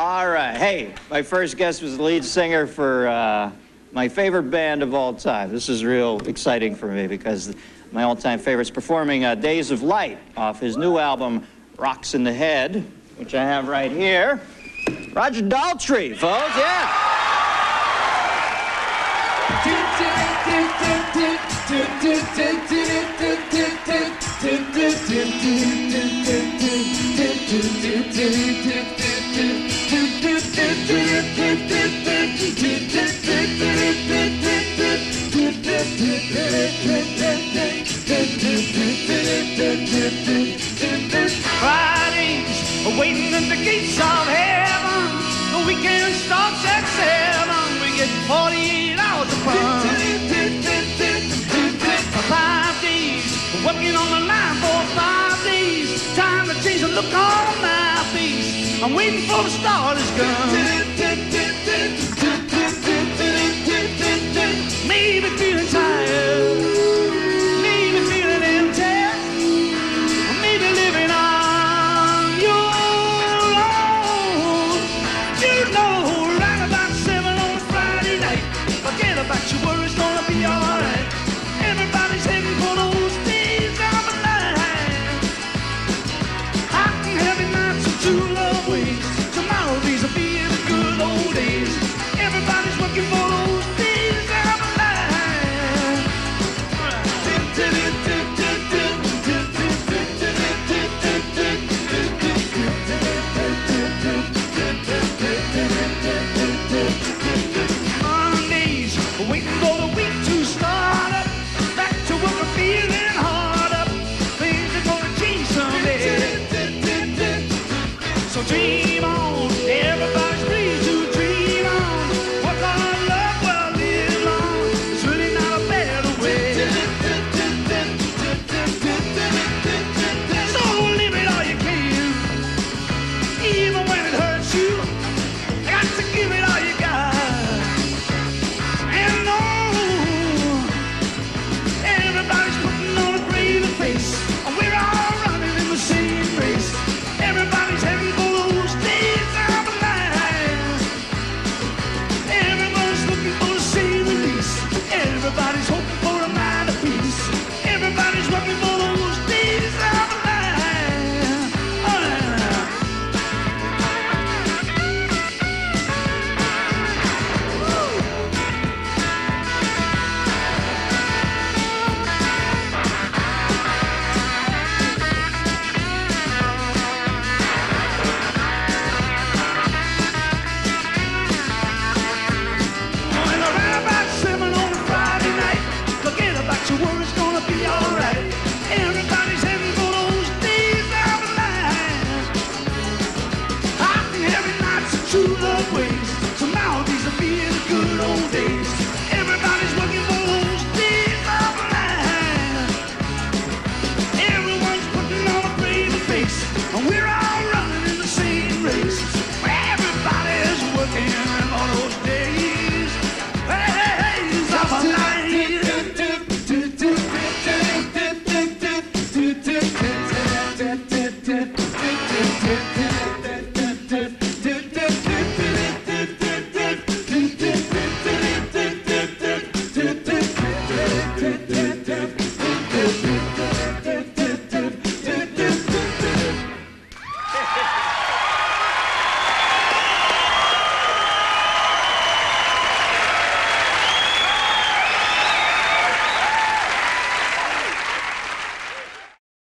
All right. Hey, my first guest was the lead singer for uh, my favorite band of all time. This is real exciting for me because my all-time favorite is performing uh, Days of Light off his new album, Rocks in the Head, which I have right here. Roger Daltrey, folks, yeah. Do, do, do, Fridays waiting at the gates of heaven. The weekend starts at seven. We get 48 hours of fun. Five days working on the line for five days. Time to change the look on my face. I'm waiting for the star to come. the way.